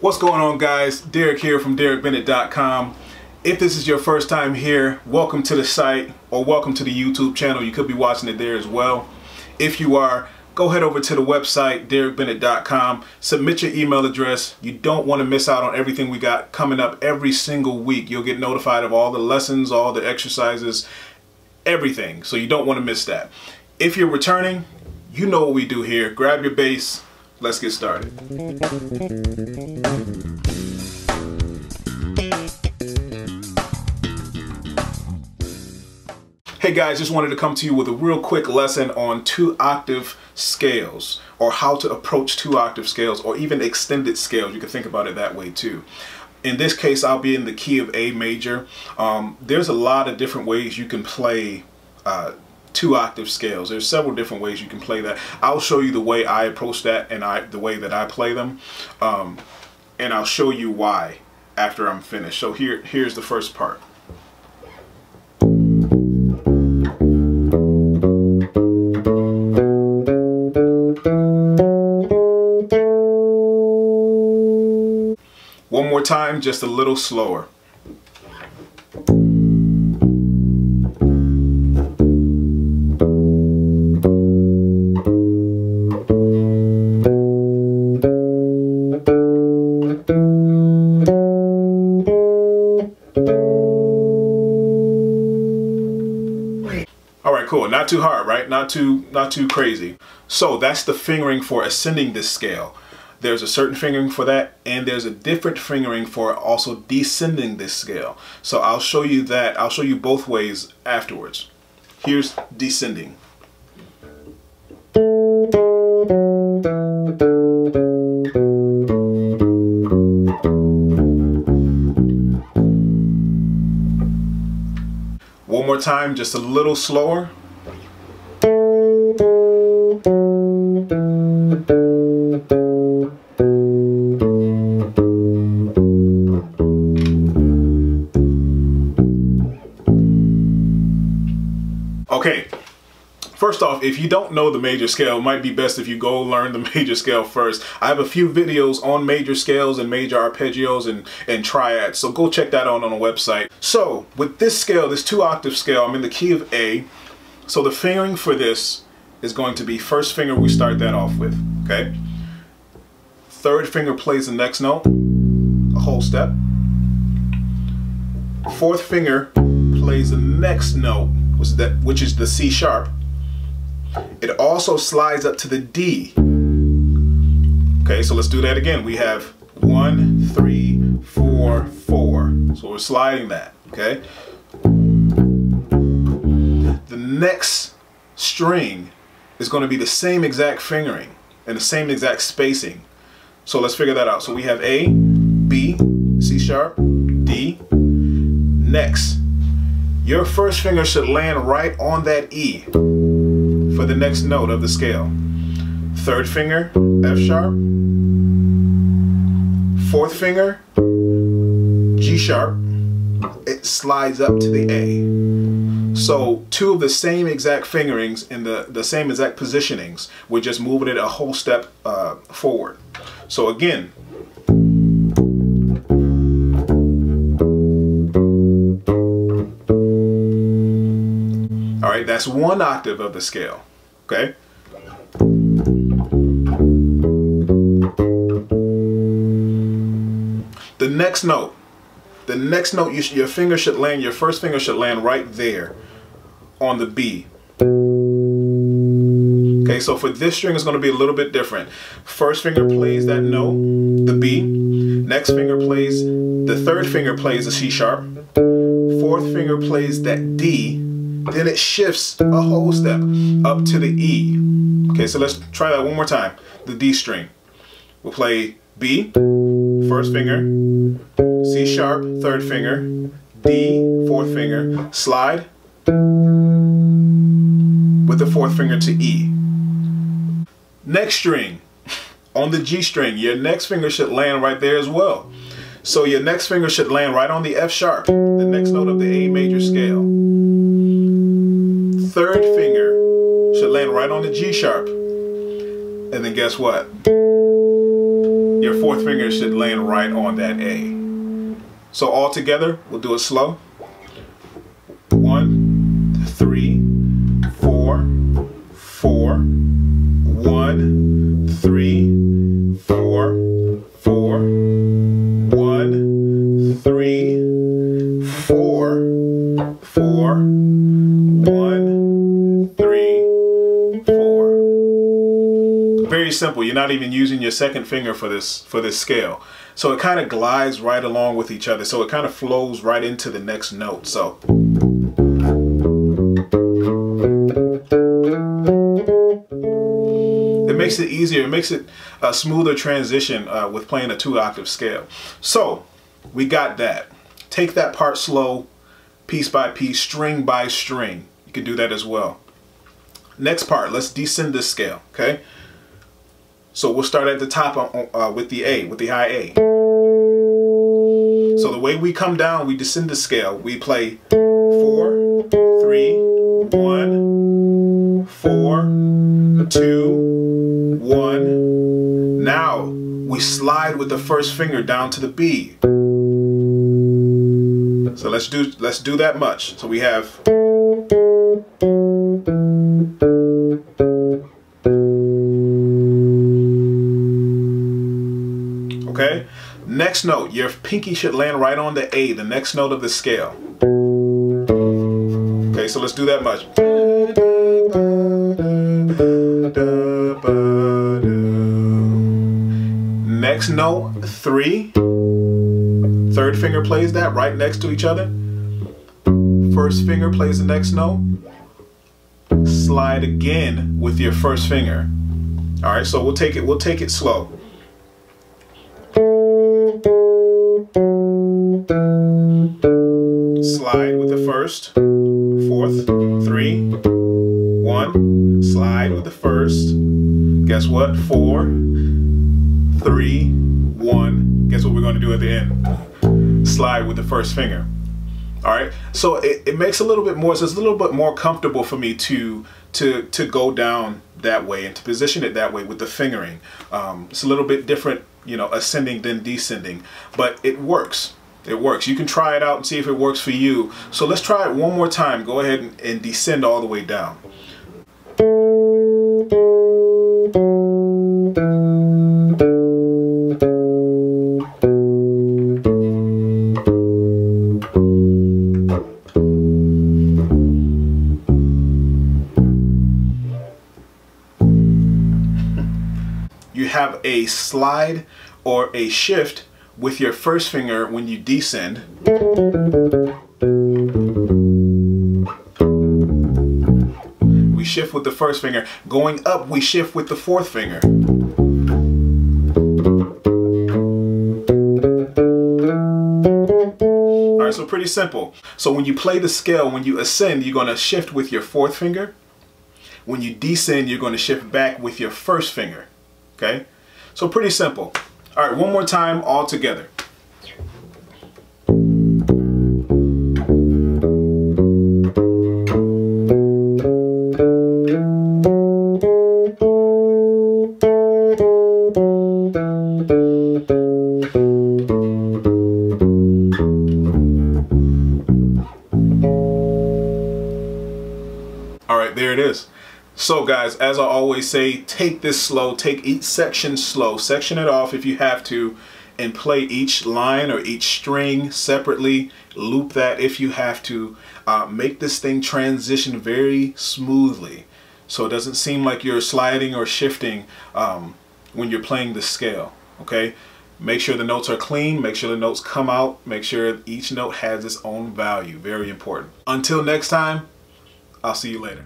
What's going on guys? Daric here from DaricBennett.com. If this is your first time here, welcome to the site or welcome to the YouTube channel. You could be watching it there as well. If you are, go head over to the website, DaricBennett.com. Submit your email address. You don't want to miss out on everything we got coming up every single week. You'll get notified of all the lessons, all the exercises, everything. So you don't want to miss that. If you're returning, you know what we do here. Grab your bass. Let's get started. Hey guys, just wanted to come to you with a real quick lesson on two octave scales or how to approach two octave scales or even extended scales. You can think about it that way too. In this case, I'll be in the key of A major. Um, there's a lot of different ways you can play uh, two octave scales. There's several different ways you can play that. I'll show you the way I approach that and I the way that I play them. Um, and I'll show you why after I'm finished. So here here's the first part. One more time, just a little slower. Cool. Not too hard, right? Not too not too crazy. So that's the fingering for ascending this scale. There's a certain fingering for that, and there's a different fingering for also descending this scale. So I'll show you that. I'll show you both ways afterwards. Here's descending. One more time, just a little slower. Okay, first off, if you don't know the major scale, it might be best if you go learn the major scale first. I have a few videos on major scales and major arpeggios and, and triads, so go check that out on the website. So, with this scale, this two octave scale, I'm in the key of A. So the fingering for this is going to be first finger we start that off with, okay? Third finger plays the next note, a whole step. Fourth finger plays the next note, which is, the C sharp. It also slides up to the D. Okay, so let's do that again. We have one, three, four, four. So we're sliding that, okay? Next string is going to be the same exact fingering and the same exact spacing. So let's figure that out. So we have A, B, C sharp, D. Next, your first finger should land right on that E for the next note of the scale. Third finger, F sharp. Fourth finger, G sharp. It slides up to the A. So two of the same exact fingerings in the, the same exact positionings. We're just moving it a whole step uh, forward. So again, all right, that's one octave of the scale, okay? The next note, the next note, you your finger should land, your first finger should land right there on the B. Okay, so for this string, it's going to be a little bit different. First finger plays that note, the B. Next finger plays, the third finger plays a C sharp. Fourth finger plays that D. Then it shifts a whole step up to the E. Okay, so let's try that one more time. The D string. We'll play B, first finger, C sharp, third finger, D, fourth finger, slide with the fourth finger to E. Next string, on the G string, your next finger should land right there as well. So your next finger should land right on the F sharp, the next note of the A major scale. Third finger should land right on the G sharp. And then guess what? your fourth finger should land right on that A. So all together, we'll do it slow. Very simple. You're not even using your second finger for this for this scale. So it kind of glides right along with each other. So it kind of flows right into the next note. So. It makes it easier. It makes it a smoother transition uh, with playing a two octave scale. So we got that. Take that part slow, piece by piece, string by string. You can do that as well. Next part, let's descend this scale, okay? So we'll start at the top uh, with the A, with the high A. So the way we come down, we descend the scale. We play four, three, one, four, two, one. Now we slide with the first finger down to the B. So let's do let's do that much. So we have Next note, your pinky should land right on the A, the next note of the scale. Okay, so let's do that much. Next note, three. Third finger plays that right next to each other. First finger plays the next note. Slide again with your first finger. All right, so we'll take it, we'll take it slow. First, fourth, three, one. Slide with the first. Guess what? Four, three, one. Guess what we're going to do at the end? Slide with the first finger. All right. So it, it makes a little bit more. So it's a little bit more comfortable for me to to to go down that way and to position it that way with the fingering. Um, it's a little bit different, you know, ascending than descending, but it works. It works. You can try it out and see if it works for you. So let's try it one more time. Go ahead and, and descend all the way down. You have a slide or a shift with your first finger when you descend. We shift with the first finger. Going up, we shift with the fourth finger. All right, so pretty simple. So when you play the scale, when you ascend, you're gonna shift with your fourth finger. When you descend, you're gonna shift back with your first finger, okay? So pretty simple. All right, one more time all together. All right, there it is. So guys, as I always say, take this slow, take each section slow, section it off if you have to, and play each line or each string separately, loop that if you have to. Uh, make this thing transition very smoothly so it doesn't seem like you're sliding or shifting um, when you're playing the scale, okay? Make sure the notes are clean, make sure the notes come out, make sure each note has its own value, very important. Until next time, I'll see you later.